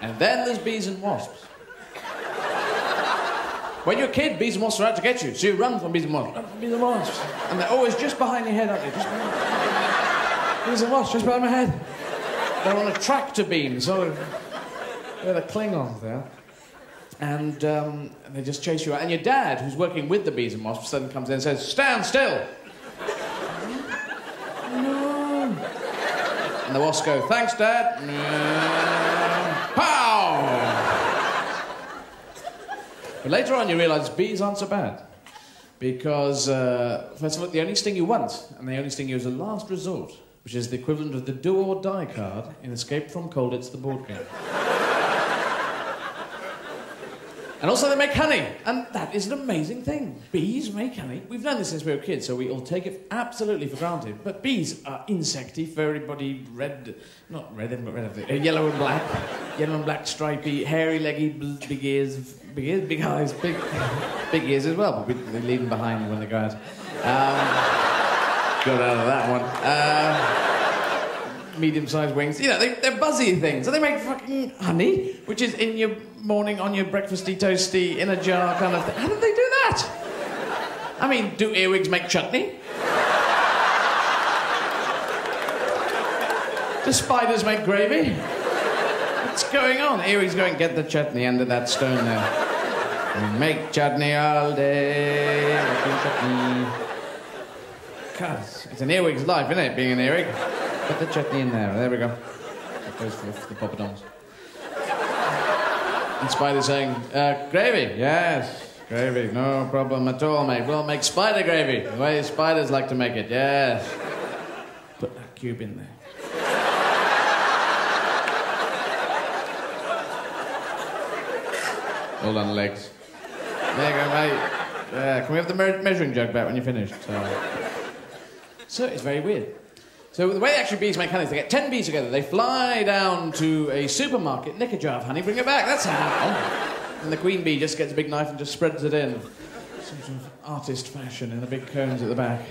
And then there's bees and wasps. When you're a kid, bees and wasps are out to get you, so you run from bees and wasps. Run from bees and wasps. And they're always just behind your head, aren't they? Just behind... Bees and wasps, just behind my head. They're on a tractor beam, so they're the Klingons there. And, um, and they just chase you out. And your dad, who's working with the bees and wasps, suddenly comes in and says, Stand still! no. And the wasps go, Thanks, Dad. Pow! But later on, you realise bees aren't so bad. Because, uh, first of all, the only sting you want, and the only sting you as a last resort, which is the equivalent of the do or die card in Escape from Colditz, the board game. And also, they make honey, and that is an amazing thing. Bees make honey. We've known this since we were kids, so we all take it absolutely for granted. But bees are everybody red, not red, but red, uh, yellow and black, yellow and black, stripy, hairy, leggy, big ears, big ears, big eyes, big, big ears as well. But we, we leave them behind when they go out. Um, got out of that one. Uh, medium-sized wings. You know, they, they're buzzy things. So they make fucking honey, which is in your morning on your breakfasty toasty in a jar kind of thing. How did they do that? I mean, do earwigs make chutney? do spiders make gravy? What's going on? Earwigs going, get the chutney under that stone there. We make chutney all day. God, it's an earwig's life, isn't it, being an earwig? Put the chutney in there. There we go. That goes for the poppadoms. And Spider saying, uh, gravy? Yes, gravy. No problem at all, mate. We'll make spider gravy. The way spiders like to make it, yes. Put that cube in there. Hold on, legs. There you go, mate. Yeah, can we have the me- measuring jug back when you're finished? So, so it's very weird. So the way actually bees make honey is they get ten bees together, they fly down to a supermarket, nick a jar of honey, bring it back. That's how. And the queen bee just gets a big knife and just spreads it in. Some sort of artist fashion in the big cones at the back.